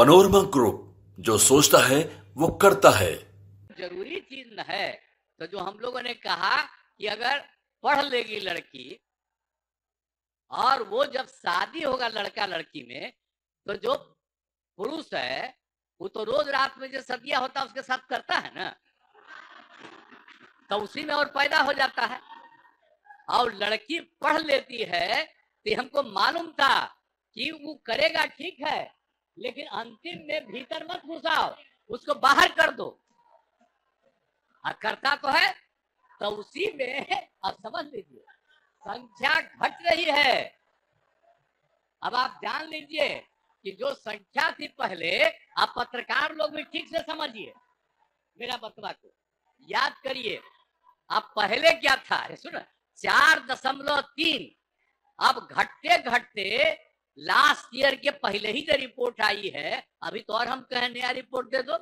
Panorama group जो सोचता है, वो करता है। ज़रूरी चीज़ है। तो जो हम लोगों ने कहा कि अगर पढ़ लेगी लड़की और वो जब शादी होगा लड़का लड़की में तो जो पुरुष है, वो तो रोज रात में जो सदिया होता है, उसके साथ करता है ना? तो उसी में और पैदा हो जाता है। और लड़की पढ़ लेती है तो हमको मालूम था कि वो करेगा ठीक है। लेकिन अंतिम में भीतर मत घुसाओ, उसको बाहर कर दो। और करता तो है तो उसी में अब समझ लीजिए, संख्या घट रही है। अब आप जान लीजिए कि जो संख्या थी पहले, आप पत्रकार लोग भी ठीक से समझिए। मेरा बतवा को, याद करिए आप पहले क्या था? सुन, चार दशमलव तीन। अब घटते घटते लास्ट ईयर के पहले ही जो रिपोर्ट आई है, अभी तो और हम कहें नया रिपोर्ट दे दो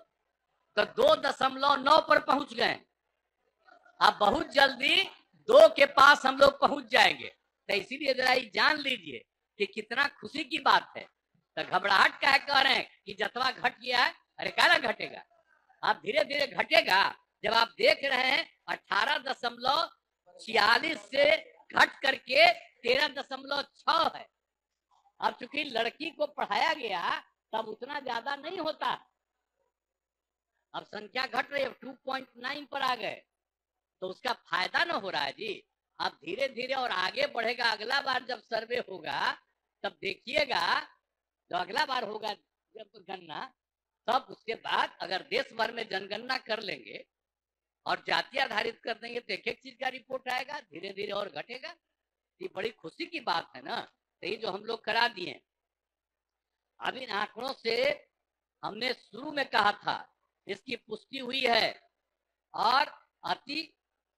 तो दो दशमलव नौ पर पहुँच गए। अब बहुत जल्दी दो के पास हम लोग पहुँच जाएँगे। तो इसीलिए जरा ये जान लीजिए कि कितना खुशी की बात है। तो घबराहट का है कह रहे हैं कि जतवा घट गया है, अरे क्या घटेगा? अब धीरे धीरे घटेगा। जब आप देख रहे हैं, अठारह दशमलव छियालीस से घट करके तेरह दशमलव छ है। अब चूँकि लड़की को पढ़ाया गया, तब उतना ज़्यादा नहीं होता। अब संख्या घट रही टू पॉइंट नाइन पर आ गए। तो उसका फ़ायदा ना हो रहा है जी। अब धीरे धीरे और आगे बढ़ेगा। अगला बार जब सर्वे होगा, तब देखिएगा, जो अगला बार होगा जब गणना, तब उसके बाद अगर देश भर में जनगणना कर लेंगे और जाति आधारित कर देंगे तो एक एक चीज़ का रिपोर्ट आएगा धीरे धीरे और घटेगा। ये बड़ी खुशी की बात है ना। ये जो हम लोग करा दिए अब इन आंकड़ों से हमने शुरू में कहा था, इसकी पुष्टि हुई है। और अति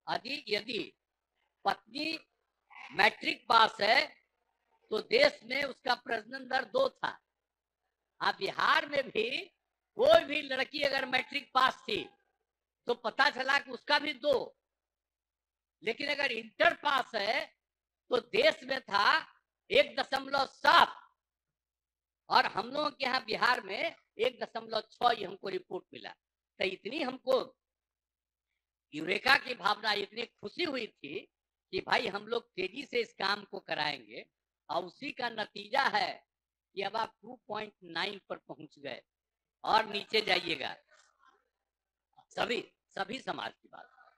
अति यदि पत्नी मैट्रिक पास है तो देश में उसका प्रजनन दर दो था। अब बिहार में भी कोई भी लड़की अगर मैट्रिक पास थी तो पता चला कि उसका भी दो। लेकिन अगर इंटर पास है तो देश में था एक दशमलव सात। और हम लोगों के यहाँ बिहार में एक दशमलव छ हमको रिपोर्ट मिला। तो इतनी हमको यूरेका की भावना इतनी खुशी हुई थी कि भाई हम लोग तेज़ी से इस काम को कराएँगे। और उसी का नतीजा है कि अब आप 2.9 पर पहुँच गए। और नीचे जाइएगा। सभी सभी समाज की बात।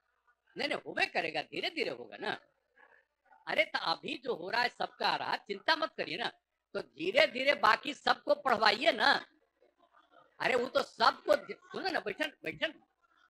नहीं नहीं, होवे करेगा धीरे धीरे होगा ना। अरे तो अभी जो हो रहा है सबका आ रहा चिंता मत करिए ना। तो धीरे धीरे बाकी सबको पढ़वाइए ना। अरे वो तो सबको सुनो ना, बैठन बैठन।